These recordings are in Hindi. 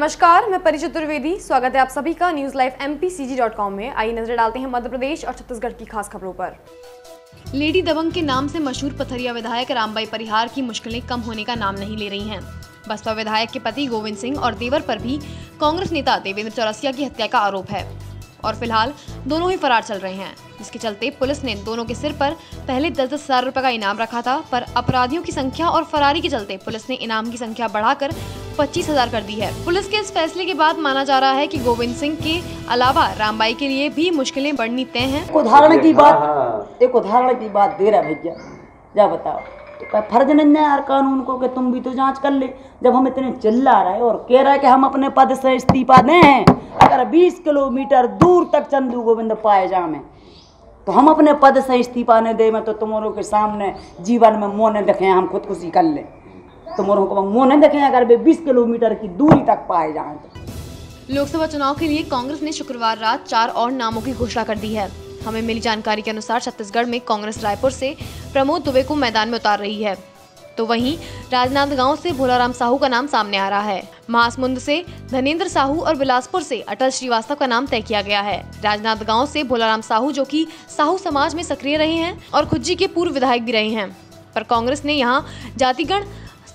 नमस्कार, मैं परी चतुर्वेदी स्वागत है आप सभी का न्यूज़ लाइव एम में। आइए नज़र डालते हैं मध्य प्रदेश और छत्तीसगढ़ की खास खबरों पर। लेडी दबंग के नाम से मशहूर पथरिया विधायक रामबाई परिहार की मुश्किलें कम होने का नाम नहीं ले रही हैं। बसपा विधायक के पति गोविंद सिंह और देवर पर भी कांग्रेस नेता देवेंद्र चौरसिया की हत्या का आरोप है। और फ़िलहाल दोनों ही फरार चल रहे हैं। जिसके चलते पुलिस ने दोनों के सिर पर पहले दस दस हज़ार रूपए का इनाम रखा था, पर अपराधियों की संख्या और फरारी के चलते पुलिस ने इनाम की संख्या बढ़ाकर पच्चीस हज़ार कर दी है। पुलिस के इस फैसले के बाद माना जा रहा है कि गोविंद सिंह के अलावा रामबाई के लिए भी मुश्किलें बढ़नी तय हैं। एक उदाहरण की बात एक उदाहरण की बात दे रहा भैया। जा बताओ। तो फ़र्ज़ नहीं है यार कानून को कि तुम भी तो जाँच कर ले। जब हम इतने चिल्ला रहे और कह रहे कि हम अपने पद से इस्तीफा दें अगर 20 किलोमीटर दूर तक चंदू गोविंद पाए जामे तो हम अपने पद से इस्तीफा नहीं दे मैं तो तुम्हारों के सामने जीवन में मोने देखें हम खुदकुशी कर ले। तुम्हारों को मुँह देखें अगर वे 20 किलोमीटर की दूरी तक पाए जाएँ तो। लोकसभा चुनाव के लिए कांग्रेस ने शुक्रवार रात चार और नामों की घोषणा कर दी है। हमें मिली जानकारी के अनुसार छत्तीसगढ़ में कांग्रेस रायपुर से प्रमोद दुबे को मैदान में उतार रही है। तो वहीं राजनांदगांव से भोलाराम साहू का नाम सामने आ रहा है। महासमुंद से धनेन्द्र साहू और बिलासपुर से अटल श्रीवास्तव का नाम तय किया गया है। राजनांदगांव से भोलाराम साहू, जो कि साहू समाज में सक्रिय रहे हैं और खुज्जी के पूर्व विधायक भी रहे हैं। पर कांग्रेस ने यहाँ जातिगण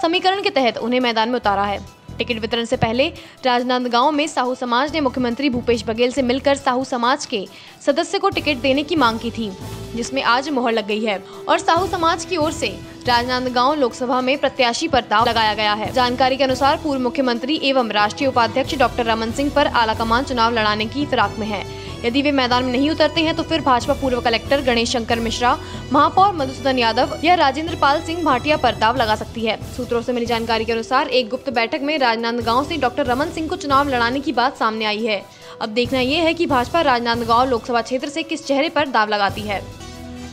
समीकरण के तहत उन्हें मैदान में उतारा है। टिकट वितरण से पहले राजनांदगांव में साहू समाज ने मुख्यमंत्री भूपेश बघेल से मिलकर साहू समाज के सदस्य को टिकट देने की मांग की थी, जिसमें आज मोहर लग गई है। और साहू समाज की ओर से राजनांदगांव लोकसभा में प्रत्याशी पर दाव लगाया गया है। जानकारी के अनुसार पूर्व मुख्यमंत्री एवं राष्ट्रीय उपाध्यक्ष डॉक्टर रमन सिंह पर आलाकमान चुनाव लड़ाने की फिराक में है। यदि वे मैदान में नहीं उतरते हैं तो फिर भाजपा पूर्व कलेक्टर गणेश शंकर मिश्रा, महापौर मधुसूदन यादव या राजेंद्र पाल सिंह भाटिया पर दाव लगा सकती है। सूत्रों से मिली जानकारी के अनुसार, एक गुप्त बैठक में राजनांदगांव से डॉक्टर रमन सिंह को चुनाव लड़ाने की बात सामने आई है। अब देखना यह है कि भाजपा राजनांदगांव लोकसभा क्षेत्र से किस चेहरे पर दाव लगाती है।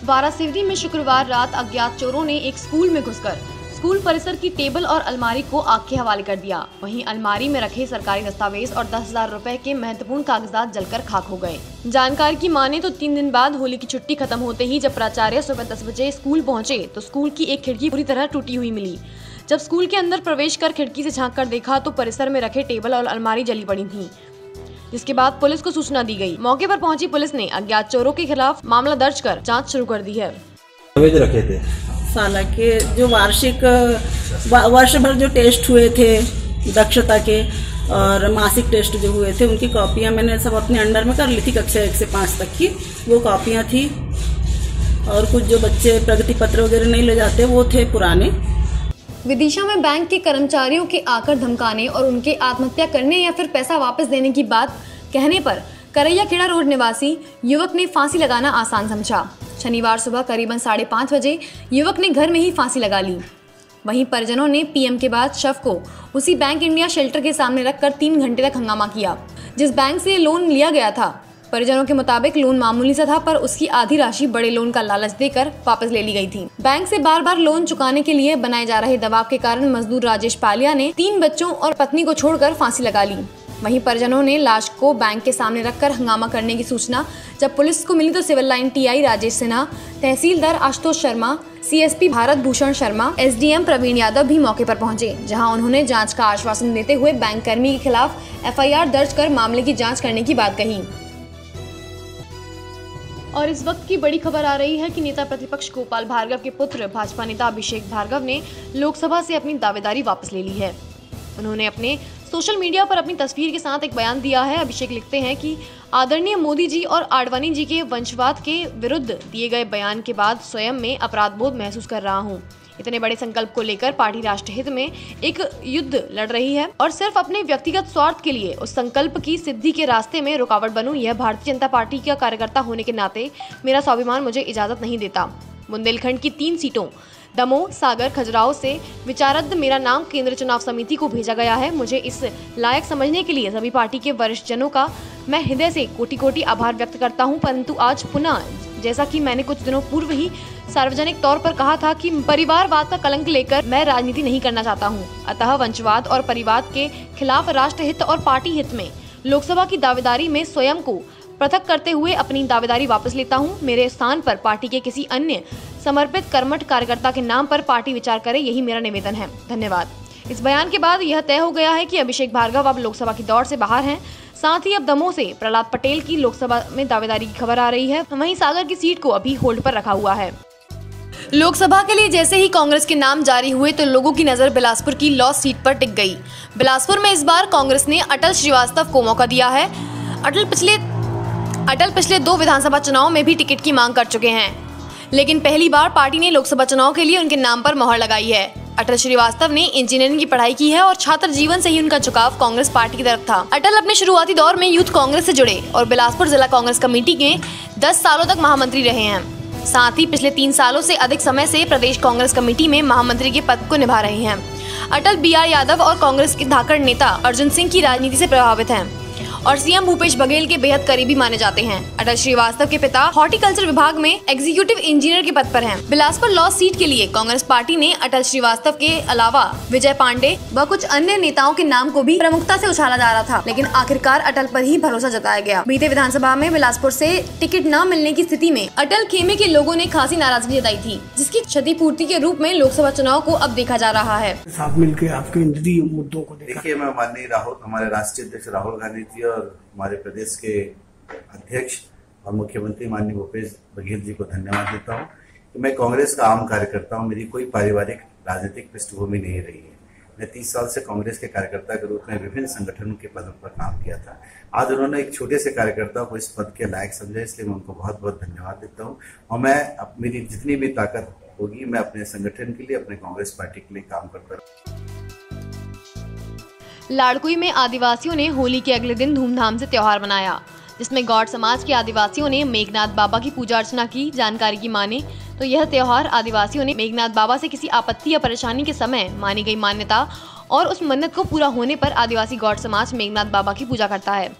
बारासिवरी में शुक्रवार रात अज्ञात चोरों ने एक स्कूल में घुसकर स्कूल परिसर की टेबल और अलमारी को आग के हवाले कर दिया। वहीं अलमारी में रखे सरकारी दस्तावेज़ और दस हज़ार रूपए के महत्वपूर्ण कागजात जलकर खाक हो गए। जानकारी की माने तो तीन दिन बाद होली की छुट्टी खत्म होते ही जब प्राचार्य सुबह दस बजे स्कूल पहुँचे तो स्कूल की एक खिड़की पूरी तरह टूटी हुई मिली। जब स्कूल के अंदर प्रवेश कर खिड़की से झाँक कर देखा तो परिसर में रखे टेबल और अलमारी जली पड़ी थी। जिसके बाद पुलिस को सूचना दी गई। मौके पर पहुँची पुलिस ने अज्ञात चोरों के खिलाफ मामला दर्ज कर जाँच शुरू कर दी है। रखे थे। साला के जो वार्षिक वर्ष भर जो टेस्ट हुए थे दक्षता के और मासिक टेस्ट जो हुए थे, उनकी कॉपियाँ मैंने सब अपने अंडर में कर ली थी कक्षा एक से पाँच तक की। वो कॉपियाँ थी और कुछ जो बच्चे प्रगति पत्र वगैरह नहीं ले जाते, वो थे पुराने। विदिशा में बैंक के कर्मचारियों के आकर धमकाने और उनके आत्महत्या करने या फिर पैसा वापस देने की बात कहने पर करैया खेड़ा रोड निवासी युवक ने फांसी लगाना आसान समझा। शनिवार सुबह करीबन साढ़े पाँच बजे युवक ने घर में ही फांसी लगा ली। वहीं परिजनों ने पीएम के बाद शव को उसी बैंक इंडिया शेल्टर के सामने रखकर तीन घंटे तक हंगामा किया, जिस बैंक से लोन लिया गया था। परिजनों के मुताबिक लोन मामूली सा था, पर उसकी आधी राशि बड़े लोन का लालच देकर वापस ले ली गई थी। बैंक से बार बार लोन चुकाने के लिए बनाए जा रहे दबाव के कारण मजदूर राजेश पालिया ने तीन बच्चों और पत्नी को छोड़कर फांसी लगा ली। वहीं परिजनों ने लाश को बैंक के सामने रखकर हंगामा करने की सूचना। जब पुलिस को मिली तो civil line TI Rajesh Sinha, तहसीलदार आशुतोष शर्मा, सीएसपी भारत भूषण शर्मा, एसडीएम प्रवीण यादव भी मौके पर पहुँचे, जहाँ उन्होंने जाँच का आश्वासन देते हुए बैंक कर्मी के खिलाफ एफआईआर दर्ज कर मामले की जाँच करने की बात कही। और इस वक्त की बड़ी खबर आ रही है कि नेता प्रतिपक्ष गोपाल भार्गव के पुत्र, भाजपा नेता अभिषेक भार्गव ने लोकसभा से अपनी दावेदारी वापस ले ली है। उन्होंने अपने सोशल मीडिया पर अपनी तस्वीर के साथ एक बयान दिया है। अभिषेक लिखते हैं कि आदरणीय मोदी जी और आडवाणी जी के वंशवाद के विरुद्ध दिए गए बयान के बाद स्वयं में अपराध बोध महसूस कर रहा हूँ। इतने बड़े संकल्प को लेकर पार्टी राष्ट्रहित में एक युद्ध लड़ रही है और सिर्फ़ अपने व्यक्तिगत स्वार्थ के लिए उस संकल्प की सिद्धि के रास्ते में रुकावट बनूं, यह भारतीय जनता पार्टी का कार्यकर्ता होने के नाते मेरा स्वाभिमान मुझे इजाज़त नहीं देता। बुंदेलखंड की तीन सीटों दमोह सागर खजुराहो से विचारद, मेरा नाम केंद्र चुनाव समिति को भेजा गया है। मुझे इस लायक समझने के लिए सभी पार्टी के वरिष्ठ जनों का मैं हृदय से कोटि कोटि आभार व्यक्त करता हूँ, परंतु आज पुनः, जैसा कि मैंने कुछ दिनों पूर्व ही सार्वजनिक तौर पर कहा था कि परिवारवाद का कलंक लेकर मैं राजनीति नहीं करना चाहता हूँ। अतः वंशवाद और परिवार के खिलाफ राष्ट्रहित और पार्टी हित में लोकसभा की दावेदारी में स्वयं को पृथक करते हुए अपनी दावेदारी वापस लेता हूँ। मेरे स्थान पर पार्टी के किसी अन्य समर्पित कर्मठ कार्यकर्ता के नाम पर पार्टी विचार करे, यही मेरा निवेदन है। धन्यवाद। इस बयान के बाद यह तय हो गया है कि अभिषेक भार्गव अब लोकसभा की दौड़ से बाहर हैं। साथ ही अब दमोह से प्रहलाद पटेल की लोकसभा में दावेदारी की खबर आ रही है। वहीं सागर की सीट को अभी होल्ड पर रखा हुआ है। लोकसभा के लिए जैसे ही कांग्रेस के नाम जारी हुए तो लोगों की नज़र बिलासपुर की लॉ सीट पर टिक गई। बिलासपुर में इस बार कांग्रेस ने अटल श्रीवास्तव को मौका दिया है। अटल पिछले अटल पिछले दो विधानसभा चुनाव में भी टिकट की मांग कर चुके हैं। लेकिन पहली बार पार्टी ने लोकसभा चुनाव के लिए उनके नाम पर मोहर लगाई है। अटल श्रीवास्तव ने इंजीनियरिंग की पढ़ाई की है और छात्र जीवन से ही उनका झुकाव कांग्रेस पार्टी की तरफ़ था। अटल अपने शुरुआती दौर में यूथ कांग्रेस से जुड़े और बिलासपुर जिला कांग्रेस कमेटी के 10 सालों तक महामंत्री रहे हैं। साथ ही पिछले तीन सालों से अधिक समय से प्रदेश कांग्रेस कमेटी में महामंत्री के पद को निभा रहे हैं। अटल बी आर यादव और कांग्रेस के धाकड़ नेता अर्जुन सिंह की राजनीति से प्रभावित हैं। और सीएम भूपेश बघेल के बेहद करीबी माने जाते हैं। अटल श्रीवास्तव के पिता हॉर्टिकल्चर विभाग में एग्जीक्यूटिव इंजीनियर के पद पर हैं। बिलासपुर लॉ सीट के लिए कांग्रेस पार्टी ने अटल श्रीवास्तव के अलावा विजय पांडे व कुछ अन्य नेताओं के नाम को भी प्रमुखता से उछाला जा रहा था लेकिन आखिरकार अटल पर ही भरोसा जताया गया। बीते विधानसभा में बिलासपुर से टिकट न मिलने की स्थिति में अटल खेमे के लोगों ने खासी नाराज़गी जताई थी जिसकी क्षतिपूर्ति के रूप में लोकसभा चुनाव को अब देखा जा रहा है। साथ मिलकर आपके इन मुद्दों को देखिए मैं माननीय राहुल हमारे राष्ट्रीय अध्यक्ष राहुल गांधी जी और हमारे प्रदेश के अध्यक्ष और मुख्यमंत्री माननीय भूपेश बघेल जी को धन्यवाद देता हूँ कि मैं कांग्रेस का आम कार्यकर्ता हूँ। मेरी कोई पारिवारिक, राजनीतिक पृष्ठभूमि नहीं रही है। मैं तीस साल से कांग्रेस के कार्यकर्ता के रूप में विभिन्न संगठनों के पदों पर काम किया था। आज उन्होंने एक छोटे से कार्यकर्ता को इस पद के लायक समझा, इसलिए मैं उनको बहुत बहुत धन्यवाद देता हूँ। और मैं मेरी जितनी भी ताकत होगी, मैं अपने संगठन के लिए, अपने कांग्रेस पार्टी के लिए काम करता रहूँ। लाड़कुई में आदिवासियों ने होली के अगले दिन धूमधाम से त्यौहार मनाया, जिसमें गौड़ समाज के आदिवासियों ने मेघनाथ बाबा की पूजा अर्चना की, जानकारी की माने। तो यह त्यौहार आदिवासियों ने मेघनाथ बाबा से किसी आपत्ति या परेशानी के समय मानी गई मान्यता और उस मन्नत को पूरा होने पर आदिवासी गौड़ समाज मेघनाथ बाबा की पूजा करता है।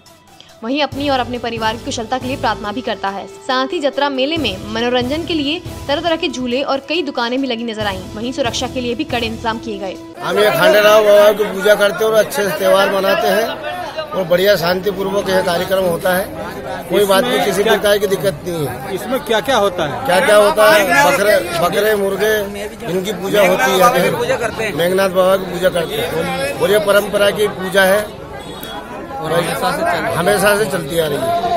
वहीं अपनी और अपने परिवार की कुशलता के लिए प्रार्थना भी करता है। साथ ही जत्रा मेले में मनोरंजन के लिए तरह तरह के झूले और कई दुकानें भी लगी नज़र आई। वहीं सुरक्षा के लिए भी कड़े इंतज़ाम किए गए। हम ये खांडेराव बाबा की पूजा करते हैं और अच्छे से त्योहार मनाते हैं और बढ़िया शांति पूर्वक यह कार्यक्रम होता है। कोई बात नहीं किसी प्रकार की दिक्कत नहीं है। इसमें क्या क्या होता है? क्या क्या होता है? बकरे बकरे मुर्गे इनकी पूजा होती है। मेघनाथ बाबा की पूजा करते हैं। और ये परंपरा की पूजा है। और हमेशा से चलती आ रही है।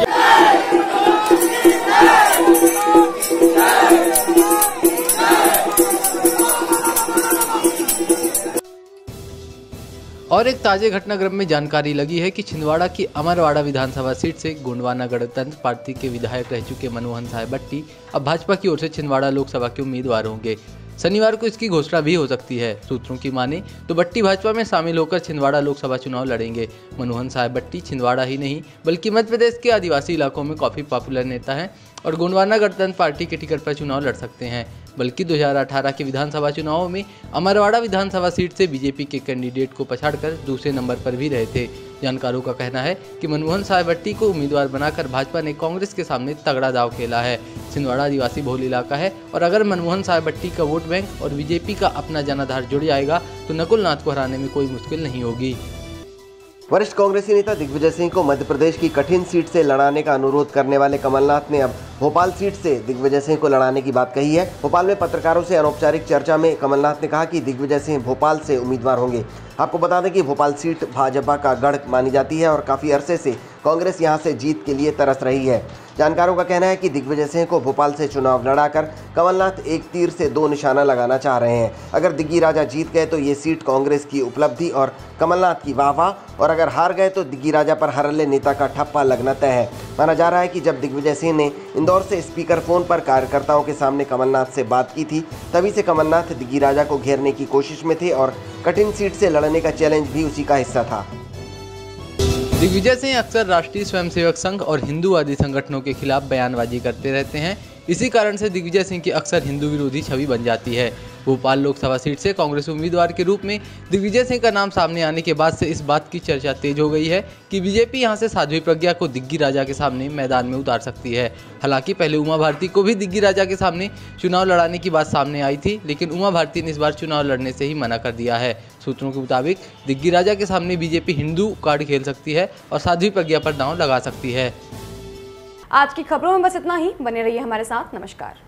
और एक ताजे घटनाक्रम में जानकारी लगी है कि छिंदवाड़ा की अमरवाड़ा विधानसभा सीट से गोंडवाना गणतंत्र पार्टी के विधायक रह चुके मनमोहन साय भट्टी अब भाजपा की ओर से छिंदवाड़ा लोकसभा के उम्मीदवार होंगे। शनिवार को इसकी घोषणा भी हो सकती है। सूत्रों की माने तो बट्टी भाजपा में शामिल होकर छिंदवाड़ा लोकसभा चुनाव लड़ेंगे। मनोहन साहब बट्टी छिंदवाड़ा ही नहीं, बल्कि मध्य प्रदेश के आदिवासी इलाकों में काफ़ी पॉपुलर नेता हैं और गोंडवाना गणतंत्र पार्टी के टिकट पर चुनाव लड़ सकते हैं। बल्कि 2018 के विधानसभा चुनावों में अमरवाड़ा विधानसभा सीट से बीजेपी के कैंडिडेट को पछाड़कर दूसरे नंबर पर भी रहे थे। जानकारों का कहना है कि मनमोहन साहबट्टी को उम्मीदवार बनाकर भाजपा ने कांग्रेस के सामने तगड़ा दाव खेला है। छिंदवाड़ा आदिवासी बहुल इलाका है और अगर मनमोहन साहबट्टी का वोट बैंक और बीजेपी का अपना जनाधार जुड़ जाएगा तो नकुल नाथ को हराने में कोई मुश्किल नहीं होगी। वरिष्ठ कांग्रेसी नेता दिग्विजय सिंह को मध्य प्रदेश की कठिन सीट से लड़ाने का अनुरोध करने वाले कमलनाथ ने अब भोपाल सीट से दिग्विजय सिंह को लड़ाने की बात कही है। भोपाल में पत्रकारों से अनौपचारिक चर्चा में कमलनाथ ने कहा कि दिग्विजय सिंह भोपाल से उम्मीदवार होंगे। आपको बता दें कि भोपाल सीट भाजपा का गढ़ मानी जाती है और काफ़ी अरसे से कांग्रेस यहाँ से जीत के लिए तरस रही है। जानकारों का कहना है कि दिग्विजय सिंह को भोपाल से चुनाव लड़ाकर कमलनाथ एक तीर से दो निशाना लगाना चाह रहे हैं। अगर दिग्गी राजा जीत गए तो ये सीट कांग्रेस की उपलब्धि और कमलनाथ की वाहवाह, और अगर हार गए तो दिग्गी राजा पर हरल्ले नेता का ठप्पा लगना तय है। माना जा रहा है कि जब दिग्विजय सिंह ने इंदौर से स्पीकर फ़ोन पर कार्यकर्ताओं के सामने कमलनाथ से बात की थी, तभी से कमलनाथ दिग्गी राजा को घेरने की कोशिश में थे और कठिन सीट से लड़ने का चैलेंज भी उसी का हिस्सा था। दिग्विजय सिंह अक्सर राष्ट्रीय स्वयंसेवक संघ और हिंदूवादी संगठनों के खिलाफ बयानबाजी करते रहते हैं। इसी कारण से दिग्विजय सिंह की अक्सर हिंदू विरोधी छवि बन जाती है। भोपाल लोकसभा सीट से कांग्रेस उम्मीदवार के रूप में दिग्विजय सिंह का नाम सामने आने के बाद से इस बात की चर्चा तेज हो गई है कि बीजेपी यहाँ से साध्वी प्रज्ञा को दिग्गी राजा के सामने मैदान में उतार सकती है। हालाँकि पहले उमा भारती को भी दिग्गी राजा के सामने चुनाव लड़ाने की बात सामने आई थी, लेकिन उमा भारती ने इस बार चुनाव लड़ने से ही मना कर दिया है। सूत्रों के मुताबिक, दिग्गी राजा के सामने बीजेपी हिंदू कार्ड खेल सकती है और साध्वी प्रज्ञा पर दांव लगा सकती है। आज की खबरों में बस इतना ही। बने रहिए हमारे साथ। नमस्कार।